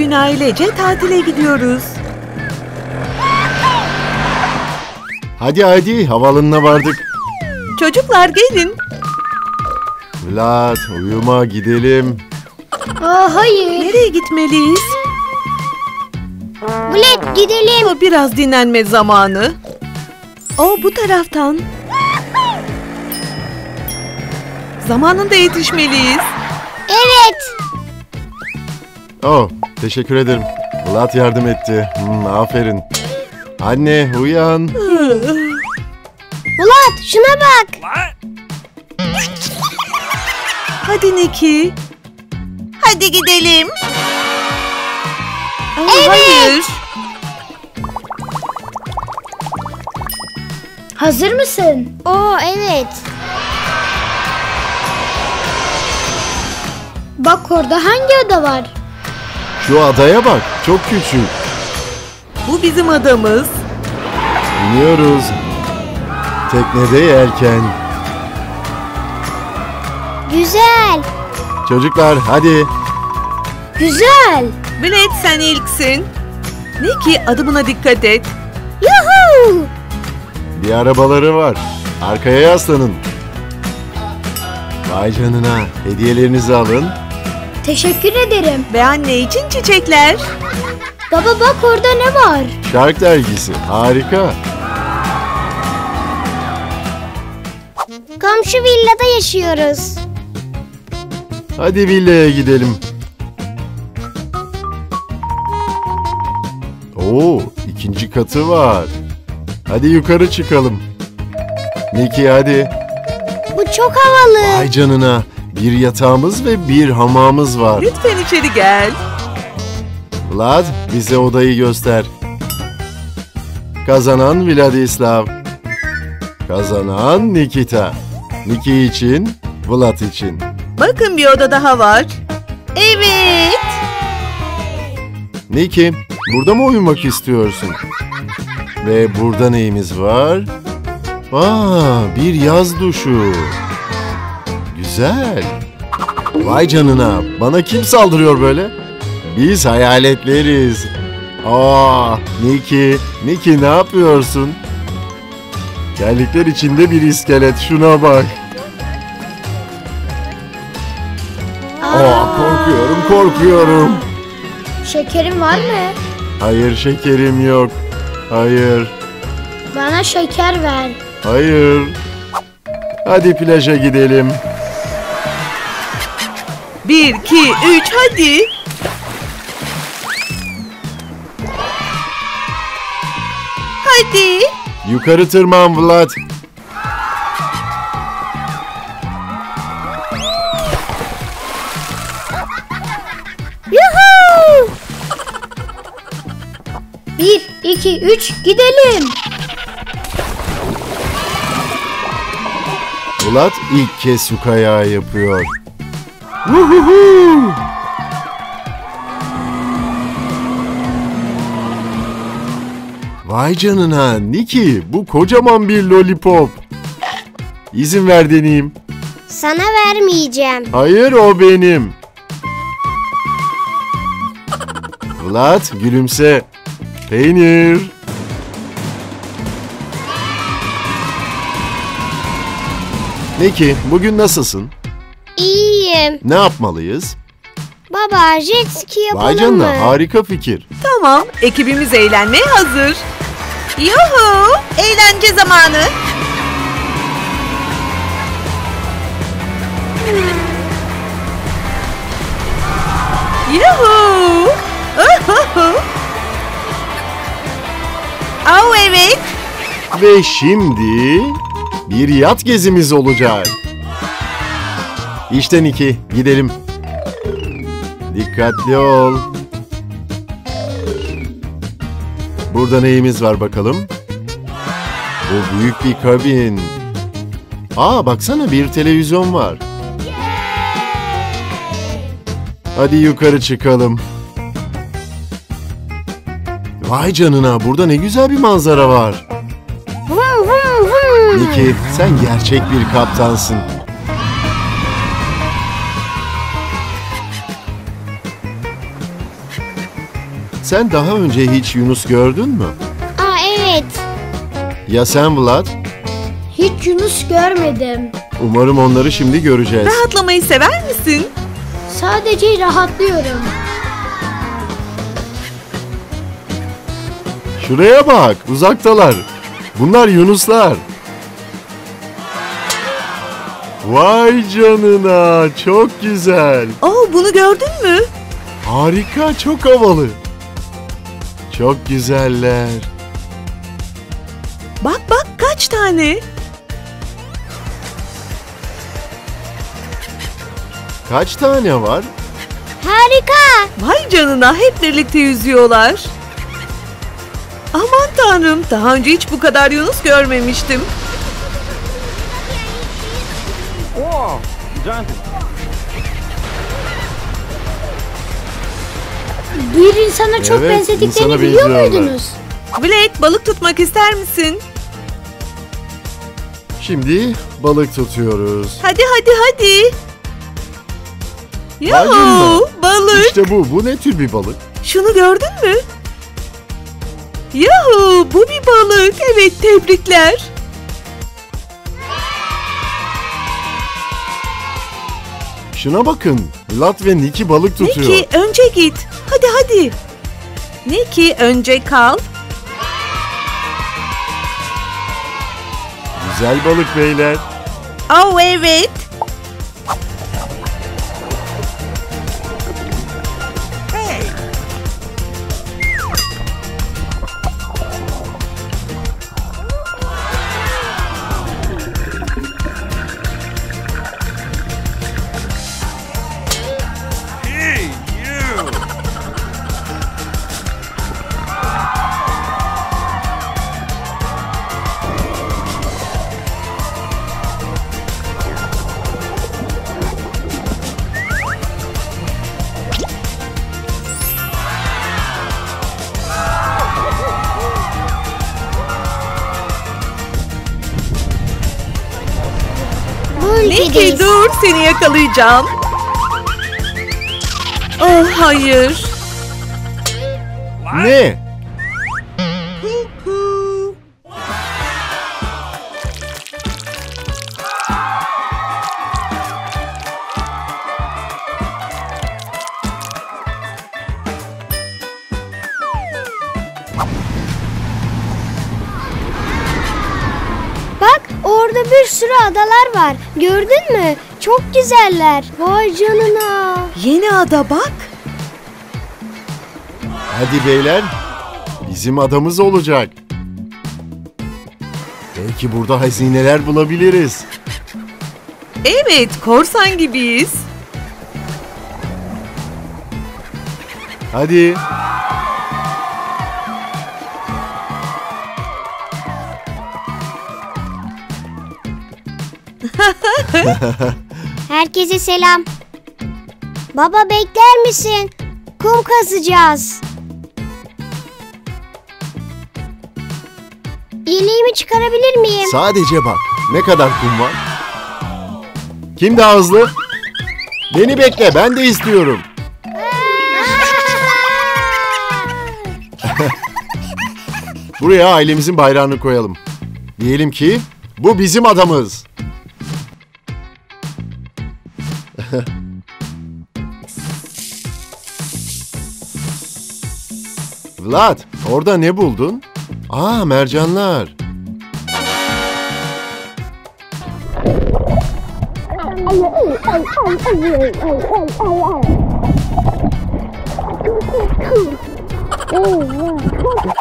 Bugün ailece tatile gidiyoruz. Hadi hadi havaalanına vardık. Çocuklar gelin. Vlad uyuma gidelim. Aa hayır. Nereye gitmeliyiz? Bilet gidelim. O biraz dinlenme zamanı. O bu taraftan. Zamanında yetişmeliyiz. Evet. Oh teşekkür ederim. Vlad yardım etti. Hmm, aferin. Anne uyan. Bulat şuna bak. Hadi Niki. Hadi gidelim. Aa, Hayır. Hazır mısın? Oo evet. Bak orada hangi ada var? Şu adaya bak çok küçük. Bu bizim adamız. İniyoruz. Teknede yelken. Güzel. Çocuklar hadi. Güzel. Blade sen ilksin. Niki adımına dikkat et. Yuhuu. Bir arabaları var. Arkaya yaslanın. Vay canına. Hediyelerinizi alın. Teşekkür ederim. Ve anne için çiçekler. Baba bak orada ne var? Shark dergisi. Harika. Komşu villada yaşıyoruz. Hadi villaya gidelim. Oo, ikinci katı var. Hadi yukarı çıkalım. Niki hadi. Bu çok havalı. Vay canına. Bir yatağımız ve bir hamamımız var. Lütfen içeri gel. Vlad bize odayı göster. Kazanan Vladislav. Kazanan Nikita. Niki için, Vlad için. Bakın bir oda daha var. Evet. Niki, burada mı uyumak istiyorsun? Ve burada neyimiz var? Aa, bir yaz duşu. Güzel. Vay canına, bana kim saldırıyor böyle? Biz hayaletleriz. Aa, Niki, Niki ne yapıyorsun? Terlikler içinde bir iskelet, şuna bak. Aa, korkuyorum, korkuyorum. Şekerin var mı? Hayır şekerim yok. Hayır, Bana şeker ver. hayır. Hadi plaja gidelim. Bir, iki, üç, hadi. Hadi. Yukarı tırman Vlad. Yuhuu! Bir, iki, üç, gidelim. Vlad ilk kez su kayağı yapıyor. Vuhuhu! Vay canına Niki bu kocaman bir lollipop. İzin ver deneyeyim. Sana vermeyeceğim. Hayır o benim. Vlad gülümse. Peynir. Niki bugün nasılsın? İyiyim. Ne yapmalıyız? Baba jet ski yapalım Vay canına mı? harika fikir. Tamam, ekibimiz eğlenmeye hazır. Yuhu, eğlence zamanı. Yuhu. Oh evet. Ve şimdi bir yat gezimiz olacak. İşte Niki gidelim. Dikkatli ol. Burada neyimiz var bakalım? Bu büyük bir kabin. Aa baksana bir televizyon var. Hadi yukarı çıkalım. Vay canına burada ne güzel bir manzara var. Niki sen gerçek bir kaptansın. Sen daha önce hiç Yunus gördün mü? Aa evet. Ya sen Vlad? Hiç Yunus görmedim. Umarım onları şimdi göreceğiz. Rahatlamayı sever misin? Sadece rahatlıyorum. Şuraya bak, uzaktalar. Bunlar Yunuslar. Vay canına, çok güzel. Oo bunu gördün mü? Harika, çok havalı. Çok güzeller. Bak bak kaç tane. Kaç tane var? Harika. Vay canına hep birlikte yüzüyorlar. Aman tanrım daha önce hiç bu kadar Yunus görmemiştim. Bir insana çok Evet, benzediklerini biliyor muydunuz? Blake balık tutmak ister misin? Şimdi balık tutuyoruz. Hadi hadi hadi. Canına. balık. İşte bu, bu ne tür bir balık? Şunu gördün mü? Yuhu bu bir balık. Evet tebrikler. Şuna bakın, Vlad ve Niki balık tutuyor. Niki önce git. Hadi hadi. Niki önce kal. Güzel balık beyler. Oh evet. Dur seni yakalayacağım. Oh hayır. Ne? Orada bir sürü adalar var. Gördün mü? Çok güzeller. Vay canına. Yeni ada bak. Hadi beyler, bizim adamız olacak. Belki burada hazineler bulabiliriz. Evet korsan gibiyiz. Hadi. Herkese selam. Baba bekler misin? Kum kazacağız. Yeleğimi çıkarabilir miyim? Sadece bak, ne kadar kum var. Kim daha hızlı? Beni bekle, ben de istiyorum. Buraya ailemizin bayrağını koyalım. Diyelim ki bu bizim adamız. Vlad, orada ne buldun? Aa, mercanlar.